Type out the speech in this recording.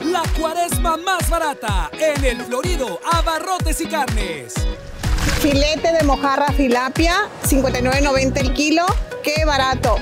La cuaresma más barata en el Florido Abarrotes y Carnes. Filete de mojarra filapia, 59.90 el kilo. ¡Qué barato!